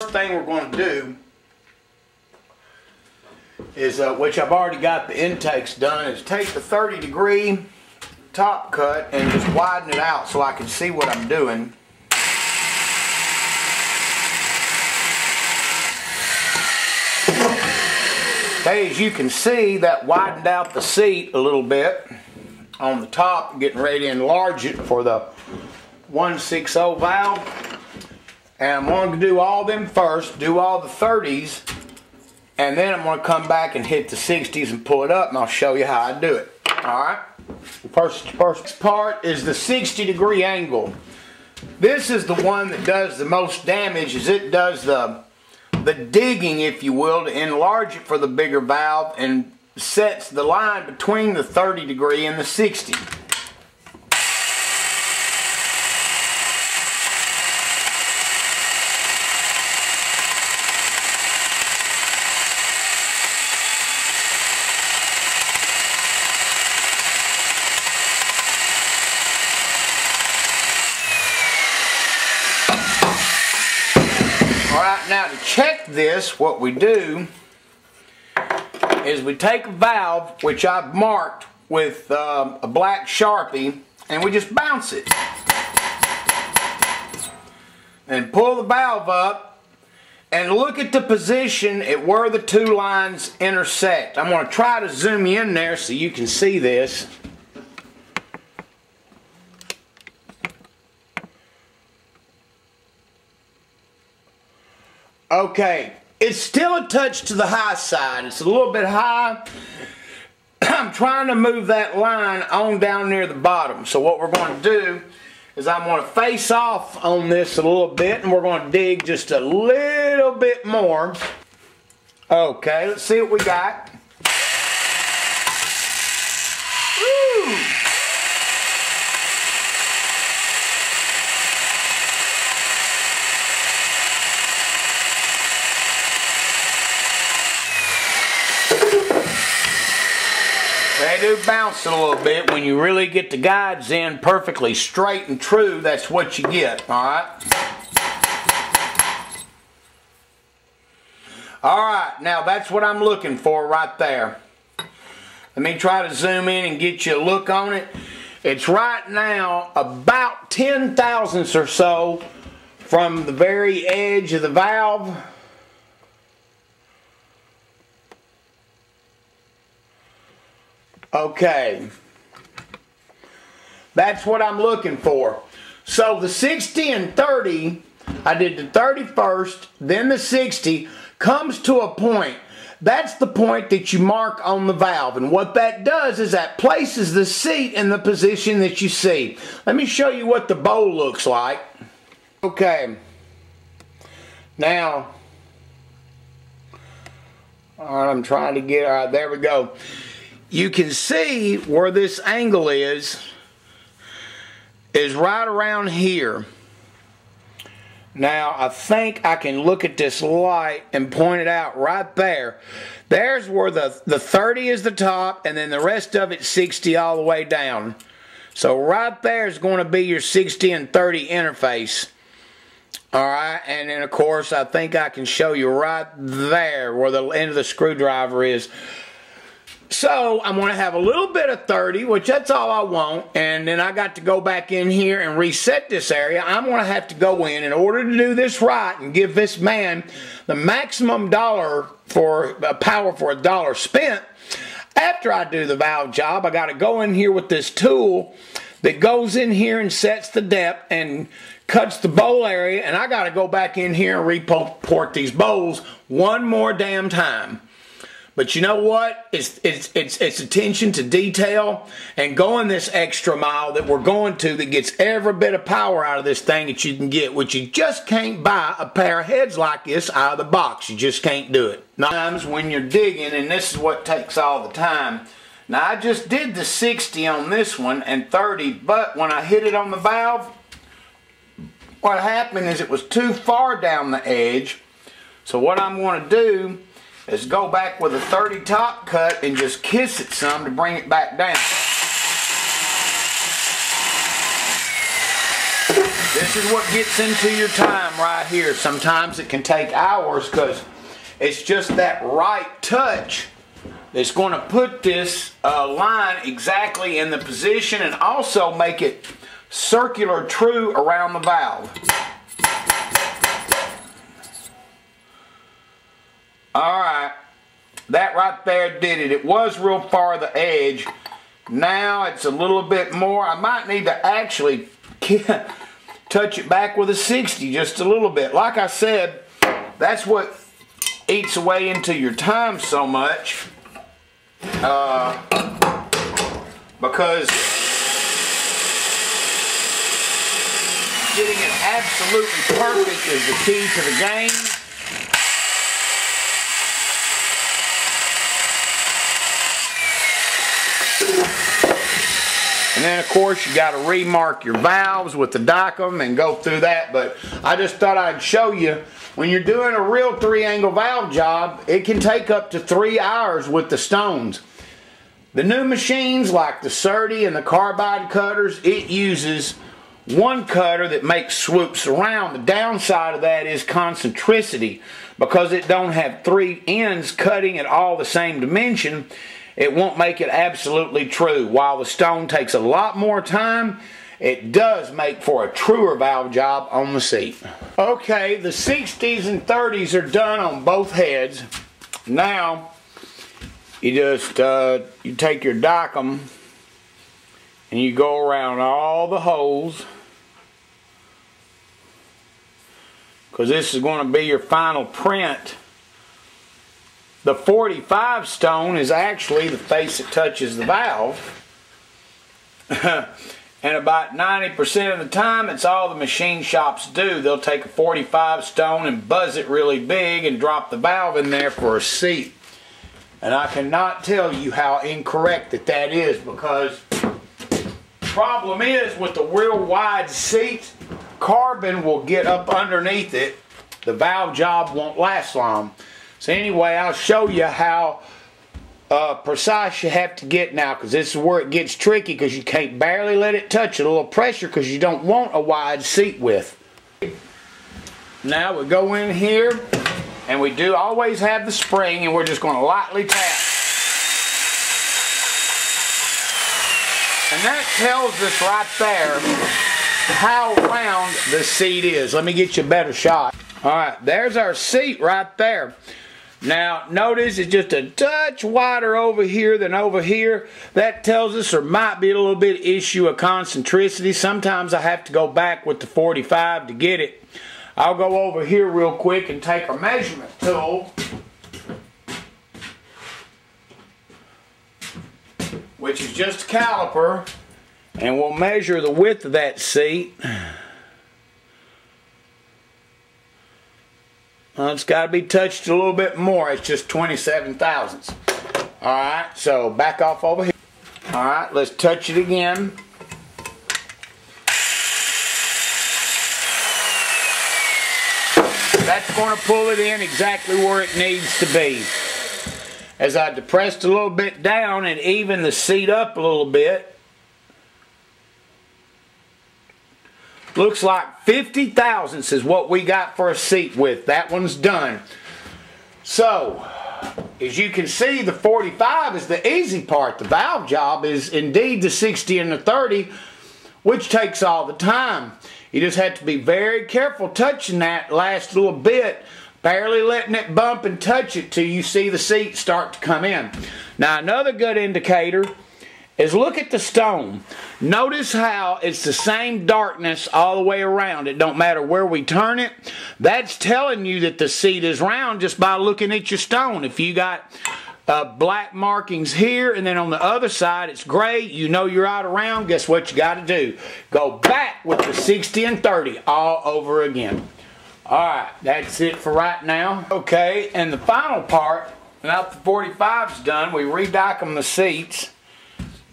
First thing we're going to do is, uh, which I've already got the intakes done, is take the 30 degree top cut and just widen it out so I can see what I'm doing. Okay, as you can see, that widened out the seat a little bit on the top, getting ready to enlarge it for the 160 valve. And I'm going to do all them first, do all the 30s, and then I'm going to come back and hit the 60s and pull it up, and I'll show you how I do it. Alright? First, first part is the 60 degree angle. This is the one that does the most damage as it does the the digging, if you will, to enlarge it for the bigger valve and sets the line between the 30 degree and the 60. now to check this, what we do is we take a valve, which I've marked with um, a black Sharpie, and we just bounce it. And pull the valve up, and look at the position at where the two lines intersect. I'm going to try to zoom in there so you can see this. Okay, it's still a touch to the high side. It's a little bit high. I'm trying to move that line on down near the bottom. So what we're going to do is I'm going to face off on this a little bit and we're going to dig just a little bit more. Okay, let's see what we got. They do bounce a little bit. When you really get the guides in perfectly straight and true, that's what you get, alright? Alright, now that's what I'm looking for right there. Let me try to zoom in and get you a look on it. It's right now about 10 thousandths or so from the very edge of the valve Okay. That's what I'm looking for. So the 60 and 30, I did the 30 first, then the 60, comes to a point. That's the point that you mark on the valve. And what that does is that places the seat in the position that you see. Let me show you what the bowl looks like. Okay. Now, all right, I'm trying to get, all right, there we go you can see where this angle is is right around here. Now I think I can look at this light and point it out right there. There's where the the 30 is the top and then the rest of it 60 all the way down. So right there is going to be your 60 and 30 interface. Alright, and then of course I think I can show you right there where the end of the screwdriver is. So I'm going to have a little bit of 30, which that's all I want, and then I got to go back in here and reset this area. I'm going to have to go in in order to do this right and give this man the maximum dollar for uh, power for a dollar spent. After I do the valve job, I got to go in here with this tool that goes in here and sets the depth and cuts the bowl area, and I got to go back in here and report these bowls one more damn time. But you know what? It's, it's, it's, it's attention to detail and going this extra mile that we're going to that gets every bit of power out of this thing that you can get, which you just can't buy a pair of heads like this out of the box. You just can't do it. Times when you're digging, and this is what takes all the time. Now I just did the 60 on this one and 30, but when I hit it on the valve, what happened is it was too far down the edge. So what I'm going to do is go back with a 30 top cut and just kiss it some to bring it back down. This is what gets into your time right here. Sometimes it can take hours because it's just that right touch that's going to put this uh, line exactly in the position and also make it circular true around the valve. Alright, that right there did it. It was real far the edge. Now it's a little bit more. I might need to actually touch it back with a 60 just a little bit. Like I said, that's what eats away into your time so much. Uh, because getting it absolutely perfect is the key to the game. Then of course you got to remark your valves with the Dykem and go through that. But I just thought I'd show you when you're doing a real three angle valve job, it can take up to three hours with the stones. The new machines like the Serdi and the carbide cutters, it uses one cutter that makes swoops around. The downside of that is concentricity because it don't have three ends cutting at all the same dimension it won't make it absolutely true. While the stone takes a lot more time, it does make for a truer valve job on the seat. Okay, the 60s and 30s are done on both heads. Now, you just uh, you take your Dykem and you go around all the holes because this is going to be your final print the 45 stone is actually the face that touches the valve. and about 90% of the time, it's all the machine shops do. They'll take a 45 stone and buzz it really big and drop the valve in there for a seat. And I cannot tell you how incorrect that that is because problem is with the real wide seat, carbon will get up underneath it. The valve job won't last long. So anyway, I'll show you how uh, precise you have to get now because this is where it gets tricky because you can't barely let it touch it. A little pressure because you don't want a wide seat width. Now we go in here and we do always have the spring and we're just going to lightly tap. And that tells us right there how round the seat is. Let me get you a better shot. Alright, there's our seat right there. Now, notice it's just a touch wider over here than over here. That tells us there might be a little bit of issue of concentricity. Sometimes I have to go back with the 45 to get it. I'll go over here real quick and take a measurement tool. Which is just a caliper. And we'll measure the width of that seat. Well, it's got to be touched a little bit more. It's just 27 thousandths. Alright, so back off over here. Alright, let's touch it again. That's going to pull it in exactly where it needs to be. As I depressed a little bit down and even the seat up a little bit, Looks like 50 thousandths is what we got for a seat width. That one's done. So, as you can see, the 45 is the easy part. The valve job is indeed the 60 and the 30, which takes all the time. You just have to be very careful touching that last little bit, barely letting it bump and touch it till you see the seat start to come in. Now, another good indicator is look at the stone. Notice how it's the same darkness all the way around. It don't matter where we turn it. That's telling you that the seat is round just by looking at your stone. If you got uh, black markings here and then on the other side it's gray, you know you're out around, guess what you got to do? Go back with the 60 and 30 all over again. Alright, that's it for right now. Okay, and the final part, now the 45's done, we redock them the seats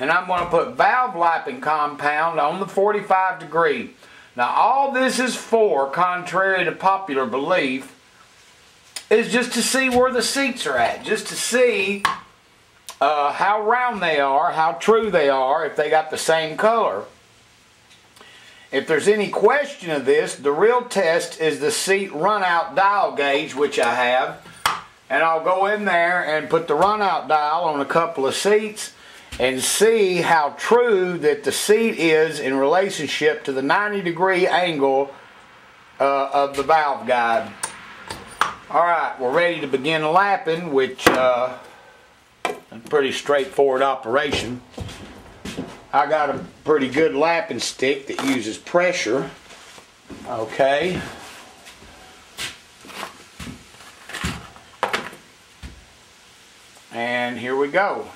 and I'm going to put valve lapping compound on the 45 degree. Now all this is for, contrary to popular belief, is just to see where the seats are at. Just to see uh, how round they are, how true they are, if they got the same color. if there's any question of this, the real test is the seat runout dial gauge, which I have. And I'll go in there and put the runout dial on a couple of seats and see how true that the seat is in relationship to the 90 degree angle uh, of the valve guide. Alright, we're ready to begin lapping, which uh, a pretty straightforward operation. I got a pretty good lapping stick that uses pressure. Okay. And here we go.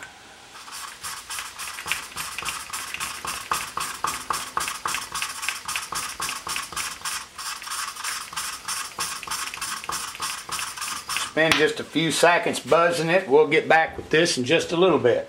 Spend just a few seconds buzzing it. We'll get back with this in just a little bit.